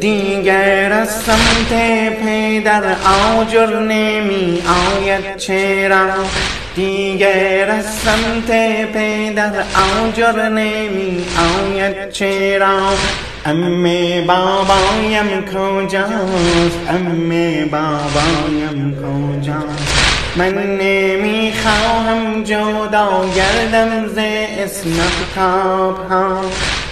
دیگر از سمت پدر آجر نمی آید چرا؟ دیگر از سمت پدر آجر نمی آید چرا؟ امه بابایم کجاست؟ امه بابایم کجاست؟ من نمی خواهم جدا گردم ز اسنپ ها.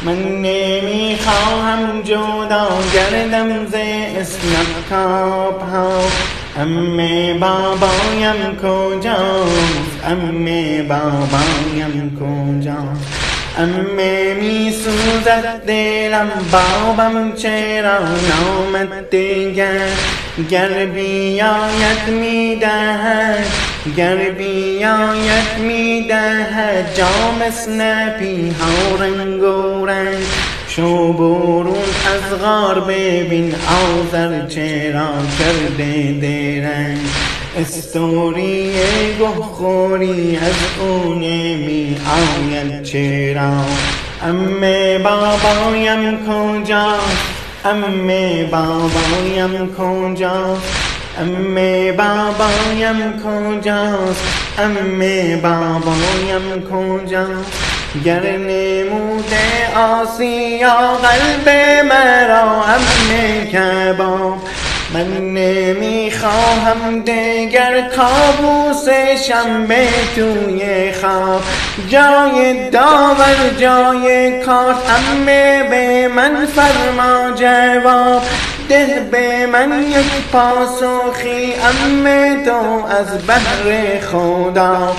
من نمی خواهم جدا گردم ز اسنپ ها. امه بابایم کجاست؟ امه بابایم کجاست؟ امه می سوزد دلم بابم چرا نامد دیگر؟ گر بیاید می دهد گر بیاید می دهد جام اسنپی ها رنگ و رنگ. شو برون از غار ببین آذر چرا کرده درنگ. استوری گهخوری از اون می آید چرا؟ امه بابایم کجاست؟ امه بابایم کجاست؟ امه بابایم کجاست امه بابایم کجاست گر نموده آسیا قلب مرا امه کباب. من نمی‌خواهم دگر کابوس شنبه توی خواب. جای داور جای کارت امه به من فرما جواب. ده به من یک پاسخی امه تو از بحر خدا.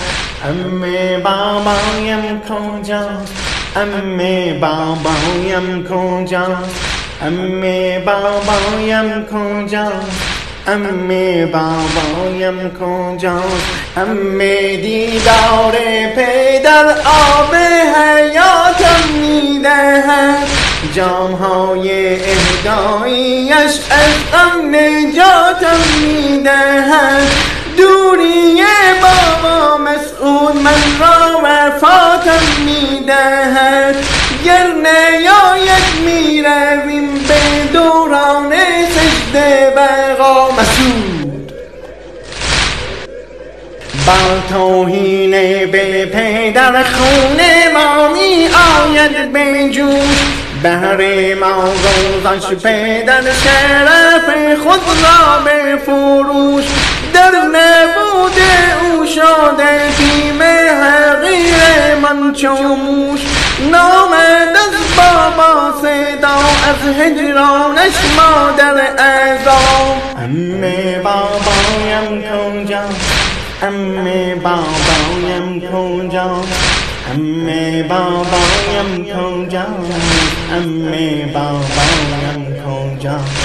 امه بابایم کجاست؟ امه بابایم کجاست؟ امه بابایم کجاست؟ امه بابایم کجاست؟ امه دیدار پدر آب حیاتم می‌دهد. جام های اهدایش از غم نجاتم می‌دهد. دوری بابا مسعود من را وفاتم می‌دهد. گر نیاید می‌رویم به دوران سجده بقا مسعود. با توهین به پدر خون ما می آید به جوش. بهر ما گذاشت پدر شرف خود را به فروش. در نبود او شده تیم حقیر من چوموش نامد از بابا صدا از هجرانش مادر اعضا امه بابایم کجاست امه بابایم کجاست امه بابایم کجاست امه بابایم کجاست